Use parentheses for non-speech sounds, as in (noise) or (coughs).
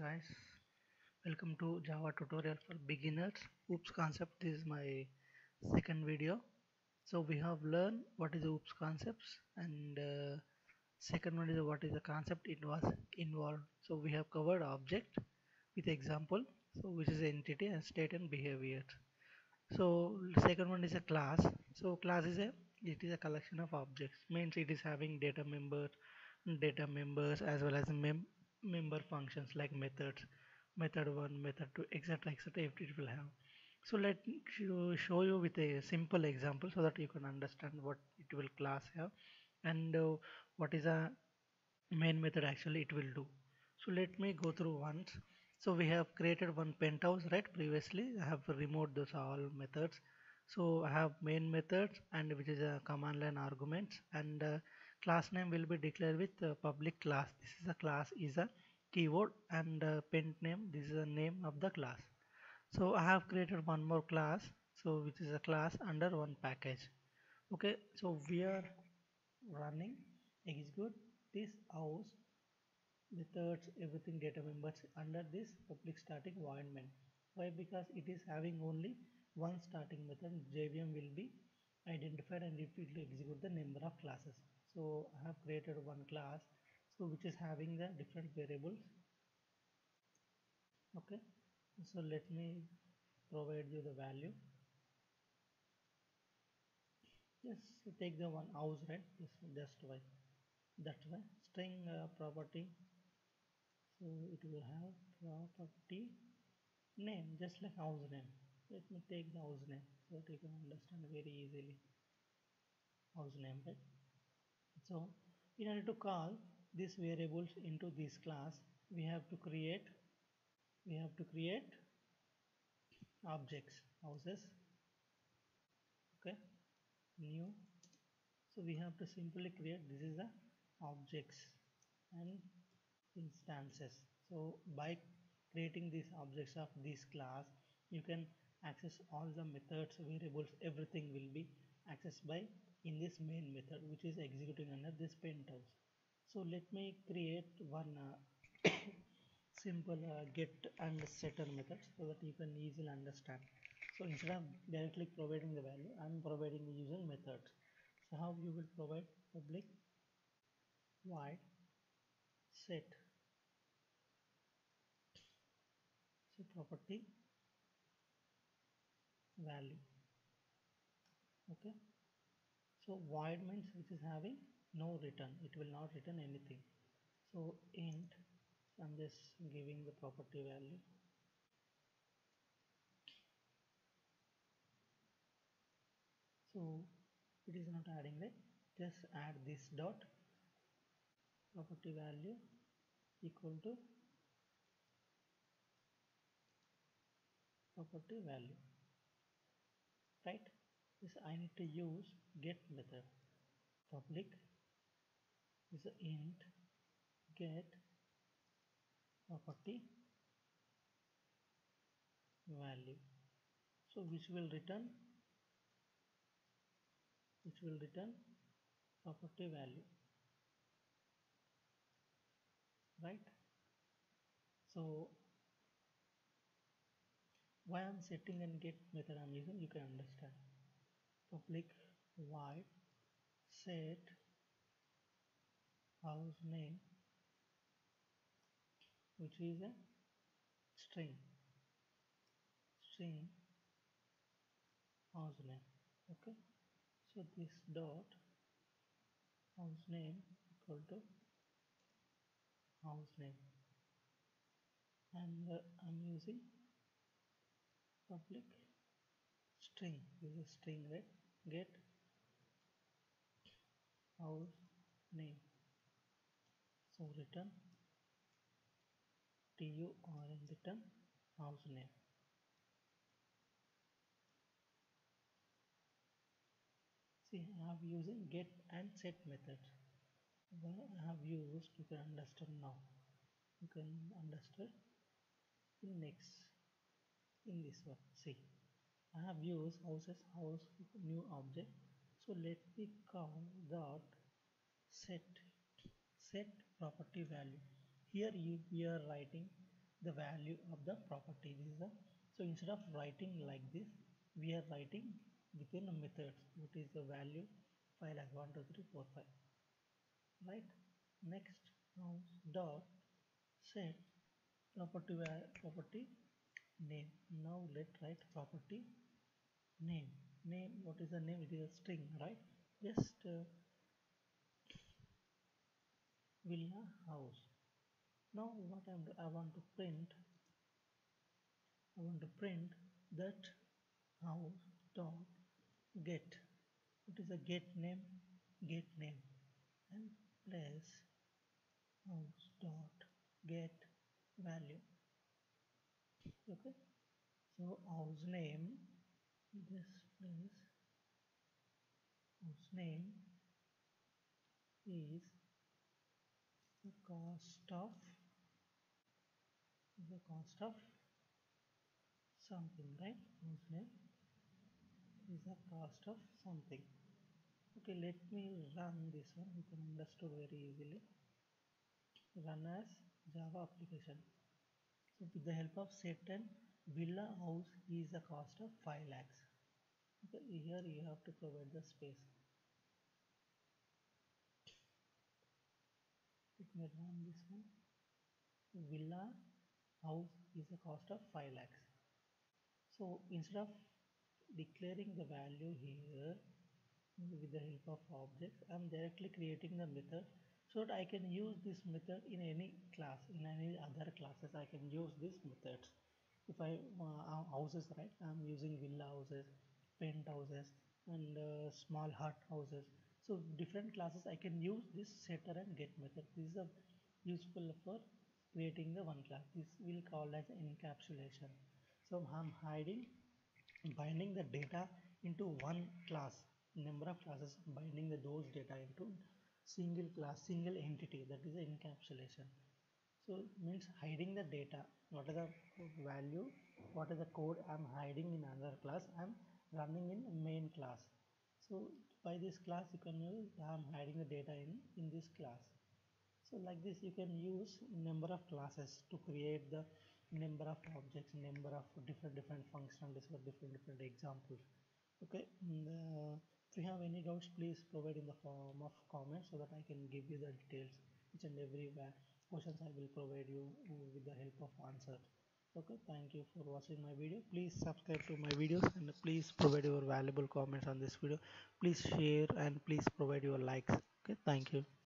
guys. Welcome to java tutorial for beginners. Oops concept this is my second video. So we have learned what is the oops concepts and uh, second one is what is the concept it was involved. So we have covered object with example so which is entity and state and behavior. So second one is a class. So class is a it is a collection of objects. Means it is having data member data members as well as mem member functions like methods method 1 method 2 etc etc it will have. So let show show you with a simple example so that you can understand what it will class have and uh, what is a main method actually it will do. So let me go through once. So we have created one penthouse right? Previously i have removed those all methods. So i have main methods and which is a command line arguments and uh, class name will be declared with uh, public class. This is a class is a keyword and uh, name. This is the name of the class. So i have created one more class so which is a class under one package. Okay so we are running. Execute this house methods everything data members under this public static void main why? Because it is having only one starting method. Jvm will be identified and it will execute the number of classes. So I have created one class so which is having the different variables. Okay. So let me provide you the value. Just take the one house right? Just, just why. That way string uh, property. So it will have property name just like house name. Let me take the house name so that you can understand very easily. House name right? So in order to call these variables into this class we have to create we have to create objects houses okay new. So we have to simply create this is the objects and instances. So by creating these objects of this class you can access all the methods variables everything will be accessed by in this main method which is executing under this penthouse so let me create one uh, (coughs) simple uh, get and setter method so that you can easily understand. So instead of directly providing the value i'm providing using methods so how you will provide public void set so property value. Okay? So void means which is having no return. It will not return anything. So int i'm just giving the property value. So it is not adding right? Just add this dot. Property value equal to property value. Right? This I need to use get method. Public is int get property value. So which will return? Which will return? Property value. Right? So why I'm setting and get method I'm using you can understand. Public void set house name which is a string. String house name okay? So this dot house name equal to house name. And uh, I'm using public string. This is a string right? Get house name so return. Tu or return. House name. See I have using get and set method. Why I have used you can understand now. You can understand in next in this one. See I have used houses house new object. So let me call dot set set property value. Here you we are writing the value of the property. This is the so instead of writing like this we are writing within a method what is the value file as 1 2 3 4 5 right? Next now dot set property property name. Now let write property name. Name what is the name? It is a string right? Just uh, villa house. Now what I'm, I want to print I want to print that house dot get. It is a get name? Get name. And place house dot get value. Okay? So house name this place house name is the cost of the cost of something right? Name is the cost of something. Okay let me run this one. You can understand very easily. Run as java application. So with the help of set and villa house is the cost of 5 lakhs. Okay here you have to provide the space let this one. Villa house is the cost of 5 lakhs. So instead of declaring the value here with the help of objects I'm directly creating the method so that I can use this method in any class in any other classes. I can use this methods if I uh, houses right? I'm using villa houses penthouses and uh, small hut houses so different classes I can use this setter and get method. This is a useful for creating the one class. This will call as encapsulation. So I'm hiding binding the data into one class. Number of classes binding the those data into single class single entity. That is encapsulation. So means hiding the data. What is the value? What is the code? I'm hiding in another class. I'm running in main class. So by this class you can use i'm hiding the data in in this class. So like this you can use number of classes to create the number of objects number of different different functionalities for different different examples. Okay uh, if you have any doubts please provide in the form of comments so that i can give you the details each and every questions i will provide you with the help of answers okay thank you for watching my video. Please subscribe to my videos and please provide your valuable comments on this video. Please share and please provide your likes. Okay thank you